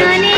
Yani.